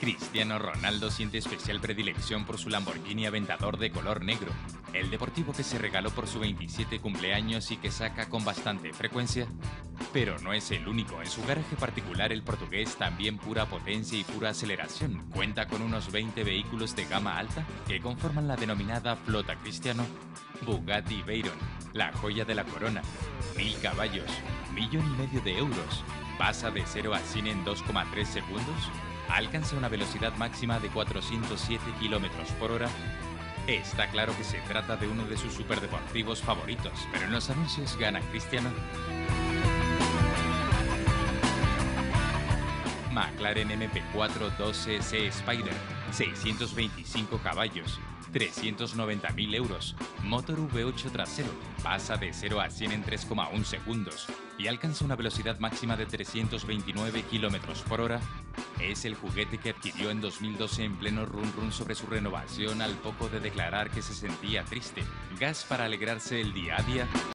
Cristiano Ronaldo siente especial predilección por su Lamborghini Aventador de color negro, el deportivo que se regaló por su 27 cumpleaños y que saca con bastante frecuencia. Pero no es el único, en su garaje particular el portugués también pura potencia y pura aceleración cuenta con unos 20 vehículos de gama alta que conforman la denominada flota Cristiano. Bugatti Veyron, la joya de la corona, mil caballos, millón y medio de euros, pasa de 0 a 100 en 2,3 segundos alcanza una velocidad máxima de 407 km por hora. Está claro que se trata de uno de sus superdeportivos favoritos, pero en los anuncios gana Cristiano. McLaren MP4 12C Spider, 625 caballos, 390.000 euros. Motor V8 trasero, pasa de 0 a 100 en 3,1 segundos y alcanza una velocidad máxima de 329 km por hora es el juguete que adquirió en 2012 en pleno run run sobre su renovación al poco de declarar que se sentía triste. Gas para alegrarse el día a día.